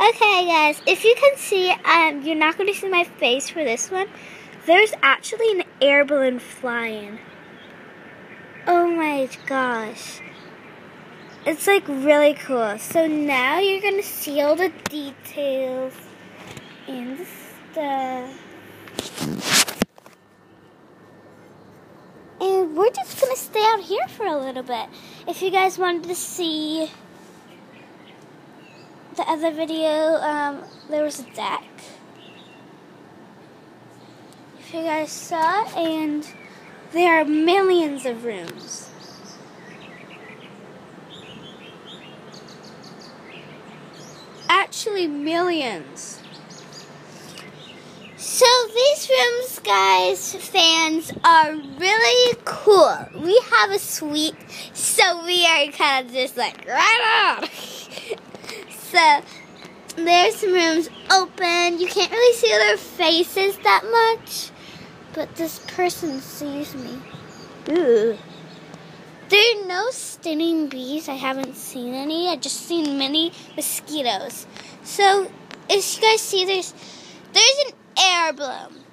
Okay, guys, if you can see, um, you're not going to see my face for this one. There's actually an air balloon flying. Oh my gosh. It's like really cool. So now you're going to see all the details and stuff. And we're just going to stay out here for a little bit. If you guys wanted to see the other video, um, there was a deck. If you guys saw, and there are millions of rooms. Actually, millions. So these rooms, guys, fans, are really cool. We have a suite, so we are kind of just like, right on. so there's some rooms open. You can't really see their faces that much, but this person sees me. Ooh. There are no stinging bees. I haven't seen any. I've just seen many mosquitoes. So, as you guys see, there's there's an air balloon.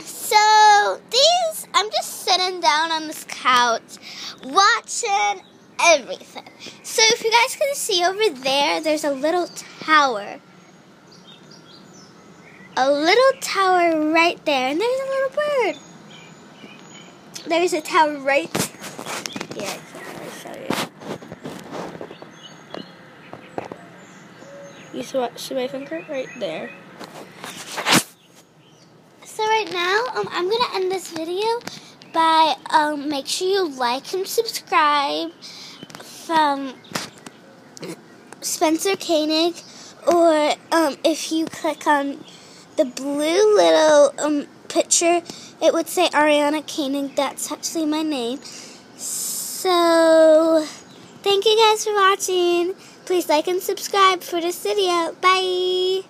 So these, I'm just sitting down on this couch, watching everything. So if you guys can see over there, there's a little tower. A little tower right there, and there's a little bird. There's a tower right here. I can't really show you. You see my finger right there. So right now, um, I'm gonna end this video by um, make sure you like and subscribe from Spencer Koenig, or um, if you click on the blue little um, picture, it would say Ariana Koenig. That's actually my name. So, thank you guys for watching. Please like and subscribe for this video. Bye.